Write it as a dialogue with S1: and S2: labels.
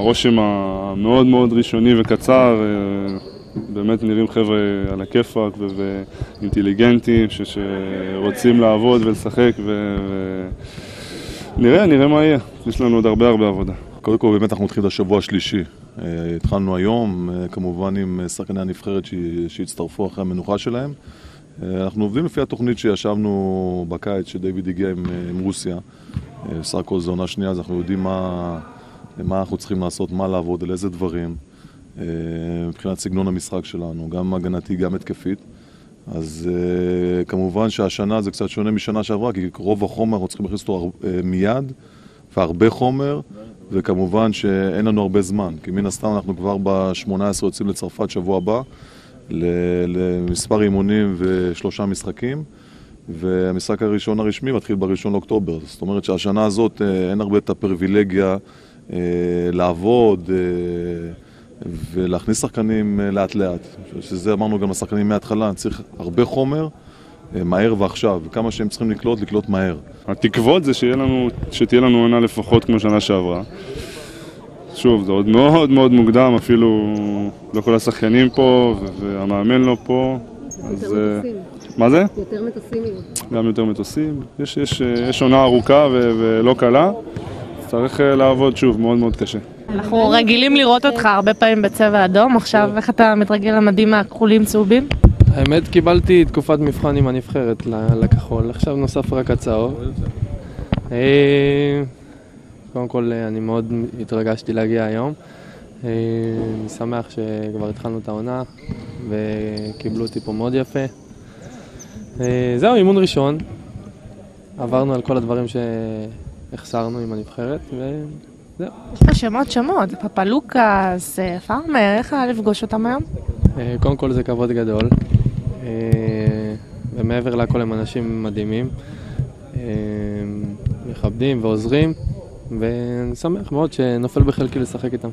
S1: הרושם המאוד מאוד ראשוני וקצר, אה, באמת נראים חבר'ה על הכיפאק ואינטליגנטים שרוצים לעבוד ולשחק ונראה, נראה מה יהיה, יש לנו עוד הרבה הרבה עבודה.
S2: קודם כל באמת אנחנו מתחילים את השבוע השלישי. אה, התחלנו היום, אה, כמובן עם שחקני הנבחרת שהצטרפו אחרי המנוחה שלהם. אנחנו עובדים לפי התוכנית שישבנו בקיץ שדיוויד הגיע עם, עם רוסיה. בסך הכל זו עונה שנייה, אז אנחנו יודעים מה, מה אנחנו צריכים לעשות, מה לעבוד, על איזה דברים. אה, מבחינת סגנון המשחק שלנו, גם הגנתי, גם התקפית. אז uh, כמובן שהשנה זה קצת שונה משנה שעברה, כי רוב החומר אנחנו צריכים להכניס אותו uh, מיד, והרבה חומר, וכמובן שאין לנו הרבה זמן, כי מן הסתם אנחנו כבר ב-18 יוצאים לצרפת שבוע הבא, למספר אימונים ושלושה משחקים, והמשחק הראשון הרשמי מתחיל בראשון לאוקטובר. זאת אומרת שהשנה הזאת אין הרבה את הפריבילגיה לעבוד. Uh, ולהכניס שחקנים אה, לאט לאט, שזה אמרנו גם לשחקנים מההתחלה, צריך הרבה חומר, אה, מהר ועכשיו, וכמה שהם צריכים לקלוט, לקלוט מהר.
S1: התקוות זה לנו, שתהיה לנו עונה לפחות כמו שנה שעברה. שוב, זה עוד מאוד מאוד מוקדם, אפילו לא כל השחקנים פה, והמאמן לא פה.
S3: אז... יותר מטוסים.
S1: מה זה?
S3: יותר מטוסים.
S1: גם יותר מטוסים. יש, יש, יש עונה ארוכה ולא קלה. צריך לעבוד שוב, מאוד מאוד קשה.
S4: אנחנו רגילים לראות אותך הרבה פעמים בצבע אדום, עכשיו איך אתה מתרגל למדים הכחולים צהובים?
S5: האמת קיבלתי תקופת מבחן עם הנבחרת לכחול, עכשיו נוסף רק הצהוב. אה, קודם כל אני מאוד התרגשתי להגיע היום. אה, אני שמח שכבר התחלנו את העונה וקיבלו אותי פה מאוד יפה. אה, זהו, אימון ראשון. עברנו על כל הדברים שהחסרנו עם הנבחרת זהו.
S4: יש פה שמות שמות, פפלוקס, אה, פארמר, איך היה לפגוש אותם היום?
S5: אה, קודם כל זה כבוד גדול, אה, ומעבר לכל הם אנשים מדהימים, מכבדים ועוזרים, ואני שמח מאוד שנופל בחלקי לשחק איתם.